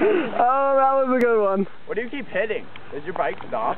Oh, that was a good one. What do you keep hitting? Does your bike stop?